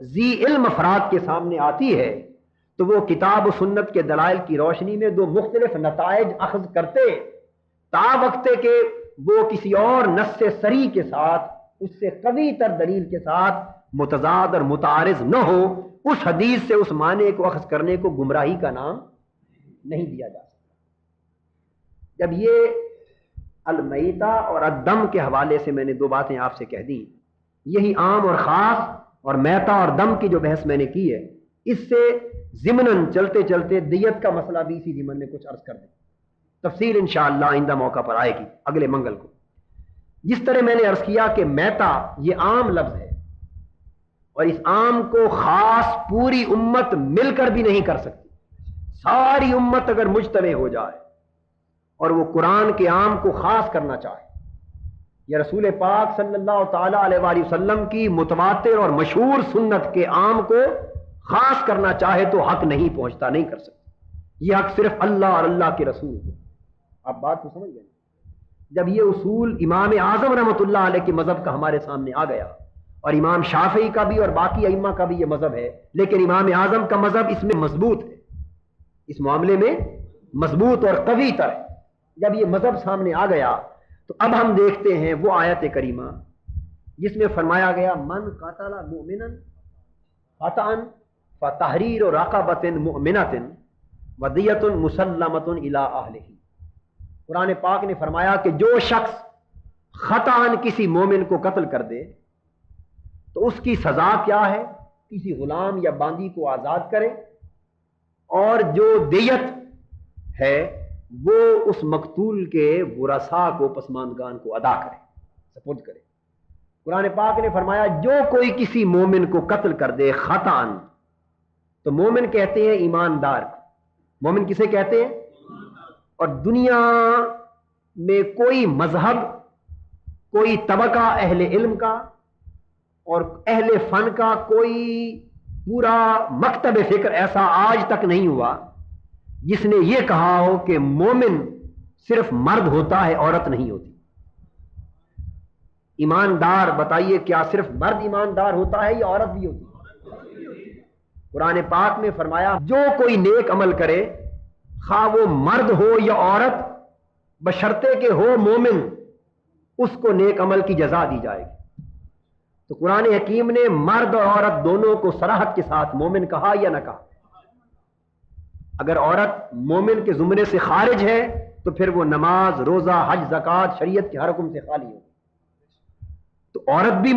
जी इल्म अफराद के सामने आती है तो वो किताब सुन्नत के दलाइल की रोशनी में दो मुख्तलिफ़ नतज अखज करते। ता वक्ते के वो किसी और नस सरी के साथ, उससे कभी तर दलील के साथ मुतजाद और मुतारज न हो, उस हदीस से उस माने को अखज करने को गुमराही का नाम नहीं दिया जा सकता। जब ये अलमैता और अदम के हवाले से मैंने दो बातें आपसे कह दी, यही आम और ख़ास और मैता और दम की जो बहस मैंने की है, इससे जिमन चलते चलते दियत का मसला भी इसी जिमन में कुछ अर्ज़ कर दें तफसील इन आइंदा मौका पर आएगी अगले मंगल को। जिस तरह मैंने अर्ज़ किया कि मैता ये आम लफ्ज है और इस आम को खास पूरी उम्मत मिलकर भी नहीं कर सकती। सारी उम्मत अगर मुजतवे हो जाए और वो कुरान के आम को खास करना चाहे या रसूल पाक सल्लल्लाहु वसल्लम की मुतवातिर और मशहूर सुन्नत के आम को खास करना चाहे तो हक नहीं पहुँचता, नहीं कर सकता। यह हक सिर्फ़ अल्लाह और अल्लाह के रसूल को। आप बात को समझ गए? जब ये उसूल इमाम आज़म रहमतुल्लाह के मज़हब का हमारे सामने आ गया, और इमाम शाफी का भी और बाकी अइमा का भी यह मज़हब है, लेकिन इमाम आज़म का मज़हब इसमें मज़बूत है। इस मामले में मज़बूत और कवी तर है। जब यह मज़हब सामने आ गया तो अब हम देखते हैं वो आयत करीमा, जिसमें फरमाया गया, मन कातला मोमिन फतान फ़तहरीर राकाबतिन मोमिनतिन वदियतन मुसलमतन इला आहलही कुरान पाक ने फरमाया कि जो शख्स खतान किसी मोमिन को कत्ल कर दे तो उसकी सजा क्या है? किसी गुलाम या बांदी को आज़ाद करे, और जो देयत है वो उस मकतूल के बुरसा को पसमानदान को अदा करे, सपुर्द करे। कुरान पाक ने फरमाया, जो कोई किसी मोमिन को कत्ल कर दे, खतान तो मोमिन कहते हैं ईमानदार मोमिन किसे कहते हैं? और दुनिया में कोई मज़हब, कोई तबका अहले इल्म का और अहले फन का कोई पूरा मकतब फ़िक्र ऐसा आज तक नहीं हुआ। जिसने यह कहा हो कि मोमिन सिर्फ़ मर्द होता है, औरत नहीं होती। ईमानदार, बताइए क्या सिर्फ़ मर्द ईमानदार होता है या औरत भी होती? कुरान पाक में फरमाया, जो कोई नेक अमल करे, खा वो मर्द हो या औरत, बशर्ते के हो मोमिन, उसको नेक अमल की जजा दी जाएगी। तो कुरान हकीम ने मर्द और औरत दोनों को सराहत के साथ मोमिन कहा या ना कहा? अगर औरत मोमिन के जुमरे से खारिज है तो फिर वो नमाज़, रोजा, हज, जक़ात, शरीयत के हर हुक्म से खाली हो तो औरत भी